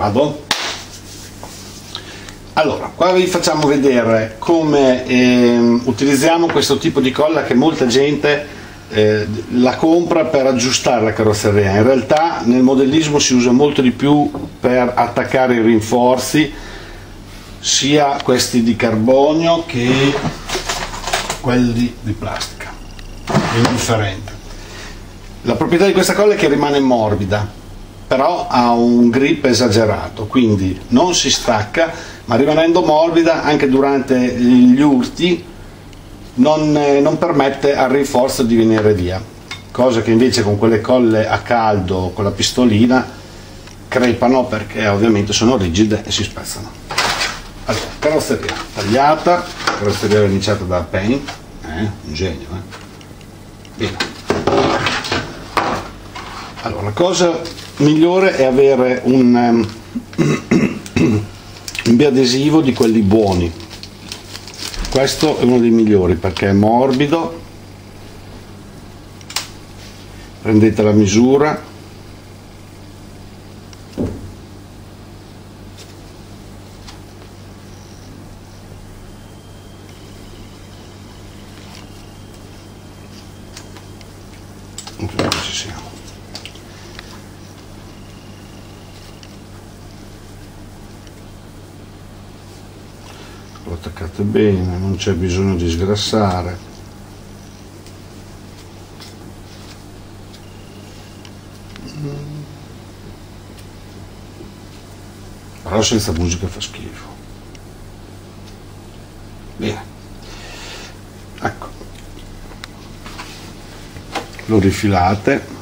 vado? Allora qua vi facciamo vedere come ehm, utilizziamo questo tipo di colla che molta gente eh, la compra per aggiustare la carrozzeria. In realtà nel modellismo si usa molto di più per attaccare i rinforzi sia questi di carbonio che quelli di plastica. È indifferente. La proprietà di questa colla è che rimane morbida però ha un grip esagerato quindi non si stacca ma rimanendo morbida anche durante gli urti non, eh, non permette al rinforzo di venire via cosa che invece con quelle colle a caldo con la pistolina crepano perché ovviamente sono rigide e si spezzano allora, carrozzeria tagliata carrozzeria iniziata da Paint eh? un genio eh? bene allora la cosa migliore è avere un, um, un biadesivo di quelli buoni. Questo è uno dei migliori perché è morbido. Prendete la misura. Ci siamo lo attaccate bene non c'è bisogno di sgrassare. Però senza musica fa schifo. Bene ecco. Lo rifilate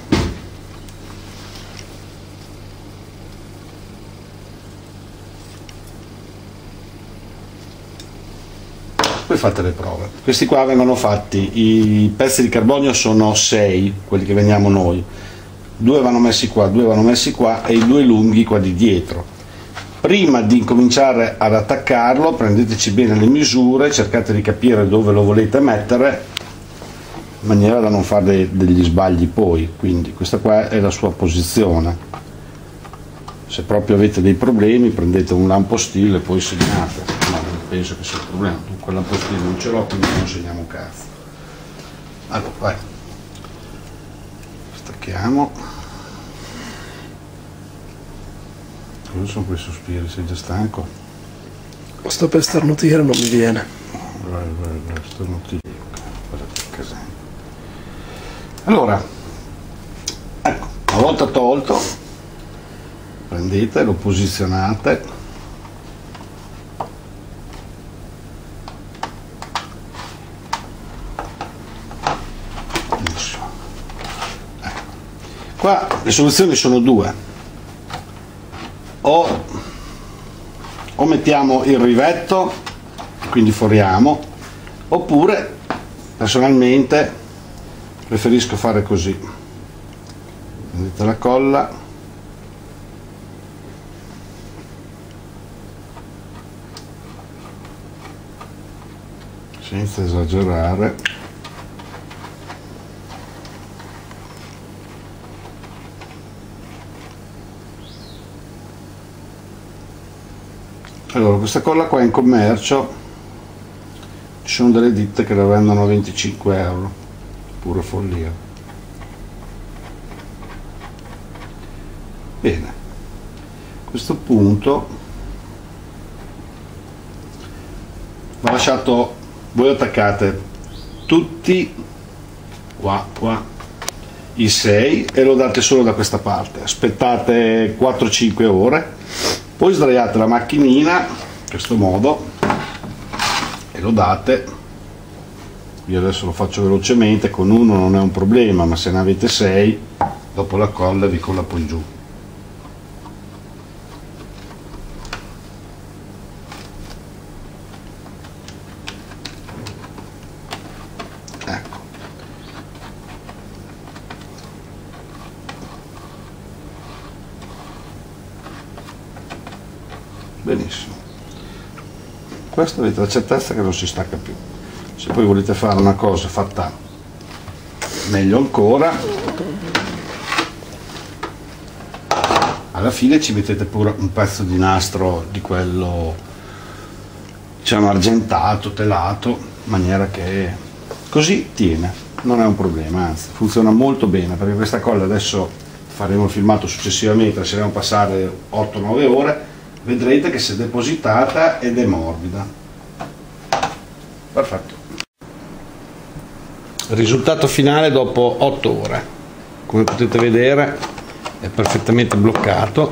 poi fate le prove. Questi qua vengono fatti i pezzi di carbonio sono 6 quelli che vendiamo noi. Due vanno messi qua due vanno messi qua e i due lunghi qua di dietro. Prima di cominciare ad attaccarlo prendeteci bene le misure cercate di capire dove lo volete mettere in maniera da non fare degli sbagli poi. Quindi questa qua è la sua posizione. Se proprio avete dei problemi prendete un lampo stile e poi segnate penso che sia un problema. Quel lampo stile non ce l'ho quindi non segniamo un cazzo. Allora vai. Stacchiamo. Cosa sono quei sospiri? Sei già stanco? sto per starnutire non mi viene. Vai vai vai starnutire guardate che casino. Allora ecco una volta tolto prendete lo posizionate qua le soluzioni sono due. O, o mettiamo il rivetto quindi foriamo oppure personalmente preferisco fare così. Prendete la colla. Senza esagerare allora questa colla qua in commercio. Ci sono delle ditte che la vendono a 25 euro. Pure follia. Bene. A questo punto va lasciato voi attaccate tutti qua qua i 6 e lo date solo da questa parte. Aspettate 4-5 ore poi sdraiate la macchinina in questo modo e lo date. Io adesso lo faccio velocemente con uno non è un problema ma se ne avete 6 dopo la colla vi colla poi giù benissimo. Questo avete la certezza che non si stacca più. Se poi volete fare una cosa fatta meglio ancora alla fine ci mettete pure un pezzo di nastro di quello diciamo argentato, telato, in maniera che così tiene, non è un problema, anzi funziona molto bene perché questa colla adesso faremo il filmato successivamente, lasceremo passare 8-9 ore, vedrete che si è depositata ed è morbida. Perfetto. Risultato finale dopo 8 ore. Come potete vedere è perfettamente bloccato